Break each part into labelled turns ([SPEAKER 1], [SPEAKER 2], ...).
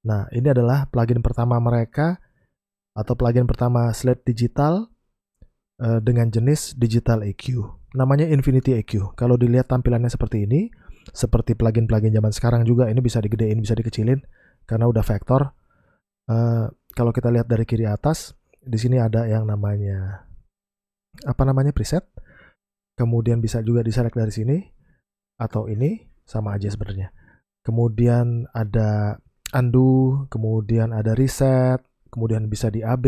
[SPEAKER 1] Nah, ini adalah plugin pertama mereka atau plugin pertama Slate Digital uh, dengan jenis Digital EQ. Namanya Infinity EQ. Kalau dilihat tampilannya seperti ini, seperti plugin-plugin zaman sekarang juga ini bisa digedein, bisa dikecilin karena udah vektor. Uh, kalau kita lihat dari kiri atas, di sini ada yang namanya apa namanya preset. Kemudian bisa juga diselect dari sini atau ini sama aja sebenarnya. Kemudian ada undo, kemudian ada reset, kemudian bisa di AB,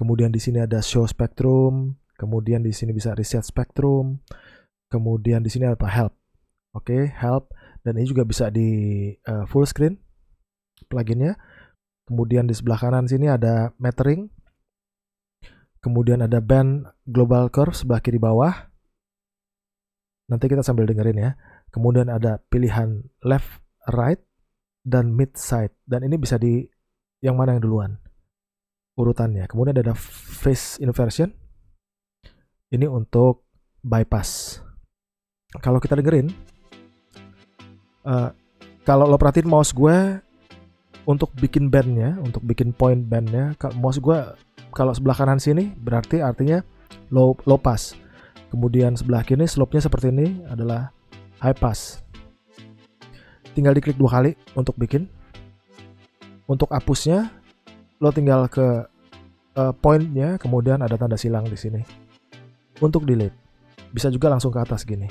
[SPEAKER 1] kemudian di sini ada show spectrum, kemudian di sini bisa reset spectrum, kemudian di sini ada apa help. Oke, okay, help dan ini juga bisa di uh, full screen pluginnya. Kemudian di sebelah kanan sini ada metering. Kemudian ada band global curve sebelah kiri bawah. Nanti kita sambil dengerin ya. Kemudian ada pilihan left, right, dan mid side. Dan ini bisa di yang mana yang duluan? Urutannya. Kemudian ada phase inversion. Ini untuk bypass. Kalau kita dengerin uh, kalau lo perhatiin mouse gue untuk bikin bandnya untuk bikin point bandnya mouse gue kalau sebelah kanan sini berarti artinya low low pass kemudian sebelah kiri slope-nya seperti ini adalah high pass tinggal diklik dua kali untuk bikin. Untuk hapusnya, lo tinggal ke uh, pointnya, kemudian ada tanda silang di sini. Untuk delete, bisa juga langsung ke atas gini.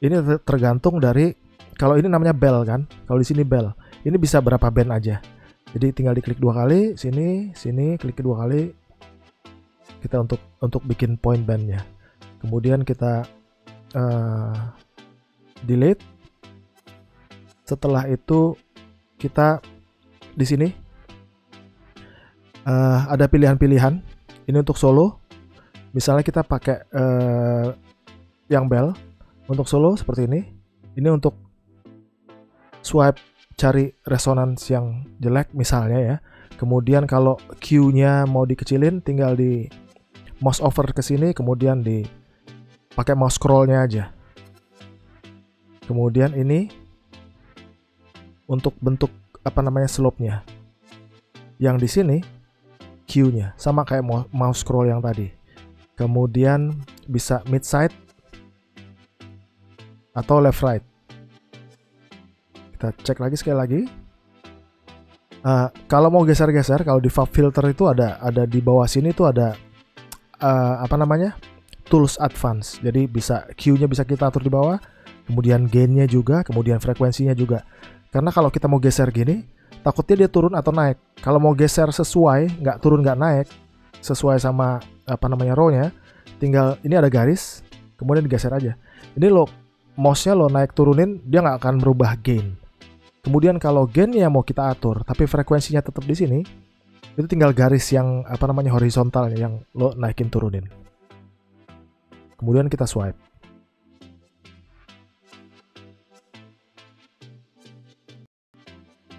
[SPEAKER 1] Ini tergantung dari kalau ini namanya bell kan, kalau di sini bell, ini bisa berapa band aja. Jadi tinggal diklik dua kali, sini, sini, klik dua kali. Kita untuk untuk bikin point bandnya. Kemudian kita uh, delete setelah itu kita di sini uh, ada pilihan-pilihan. Ini untuk solo. Misalnya kita pakai uh, yang bell untuk solo seperti ini. Ini untuk swipe cari resonance yang jelek misalnya ya. Kemudian kalau Q-nya mau dikecilin tinggal di mouse over ke sini kemudian di pakai mouse scrollnya aja. Kemudian ini untuk bentuk apa namanya slope-nya. Yang di sini Q-nya sama kayak mouse scroll yang tadi. Kemudian bisa mid side atau left right. Kita cek lagi sekali lagi. Uh, kalau mau geser-geser, kalau di filter itu ada ada di bawah sini tuh ada uh, apa namanya tools advance. Jadi bisa Q-nya bisa kita atur di bawah, kemudian gain-nya juga, kemudian frekuensinya juga. Karena kalau kita mau geser gini, takutnya dia turun atau naik. Kalau mau geser sesuai, nggak turun nggak naik, sesuai sama apa namanya row-nya, tinggal ini ada garis, kemudian digeser aja. Ini lo mouse-nya lo naik turunin, dia nggak akan merubah gain. Kemudian kalau gain-nya mau kita atur, tapi frekuensinya tetap di sini, itu tinggal garis yang apa namanya horizontal yang lo naikin turunin. Kemudian kita swipe.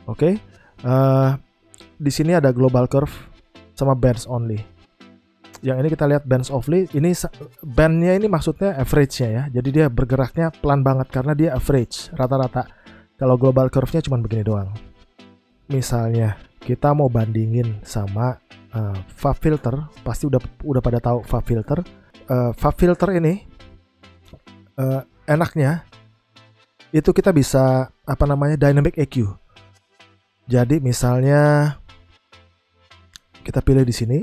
[SPEAKER 1] Oke, okay? uh, eh, di sini ada global curve sama bands only. Yang ini kita lihat bands only, ini bandnya ini maksudnya average-nya ya. Jadi dia bergeraknya pelan banget karena dia average rata-rata. Kalau global curve-nya cuma begini doang. Misalnya kita mau bandingin sama uh, fab filter, pasti udah udah pada tahu fab filter. Uh, fab filter ini uh, enaknya itu kita bisa apa namanya dynamic EQ jadi misalnya kita pilih di sini,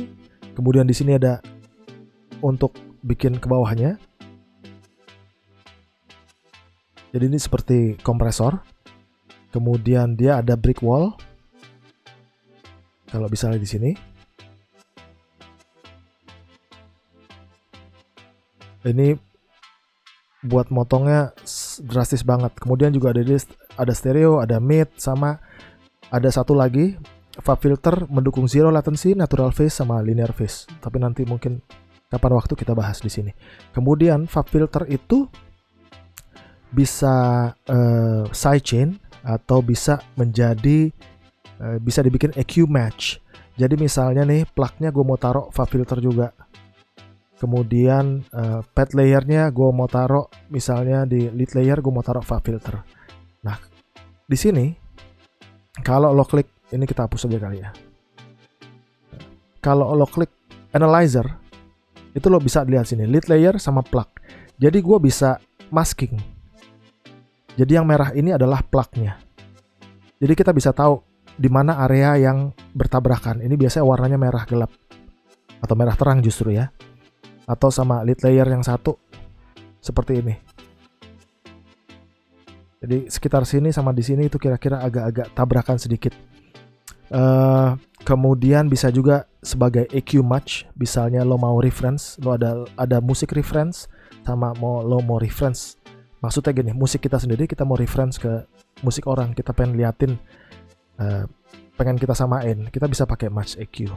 [SPEAKER 1] kemudian di sini ada untuk bikin ke bawahnya. Jadi ini seperti kompresor. Kemudian dia ada brick wall. Kalau bisa di sini. Ini buat motongnya drastis banget. Kemudian juga ada ada stereo, ada mid sama ada satu lagi fab filter mendukung zero latency, natural phase sama linear phase. Tapi nanti mungkin kapan waktu kita bahas di sini. Kemudian fab filter itu bisa uh, sidechain atau bisa menjadi uh, bisa dibikin EQ match. Jadi misalnya nih plugnya gue mau taruh fab filter juga. kemudian uh, pad layernya gue mau taruh misalnya di lead layer gue mau taruh file filter. Nah di sini kalau lo klik ini kita hapus aja kali ya. Kalau lo klik analyzer itu lo bisa lihat sini lead layer sama plug. Jadi gue bisa masking. Jadi yang merah ini adalah plugnya. Jadi kita bisa tahu di mana area yang bertabrakan. Ini biasanya warnanya merah gelap. Atau merah terang justru ya. Atau sama lead layer yang satu seperti ini. Jadi sekitar sini sama di sini itu kira-kira agak-agak tabrakan sedikit. Uh, kemudian bisa juga sebagai EQ match misalnya lo mau reference lo ada ada musik reference sama mau lo mau reference. Maksudnya gini musik kita sendiri kita mau reference ke musik orang. Kita pengen liatin uh, pengen kita samain. Kita bisa pakai match EQ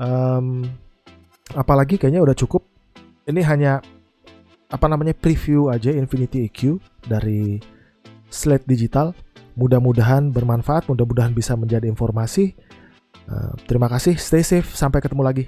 [SPEAKER 1] um, apalagi kayaknya udah cukup. Ini hanya apa namanya preview aja Infinity EQ dari Slate Digital. Mudah-mudahan bermanfaat mudah-mudahan bisa menjadi informasi. Uh, terima kasih. Stay safe. Sampai ketemu lagi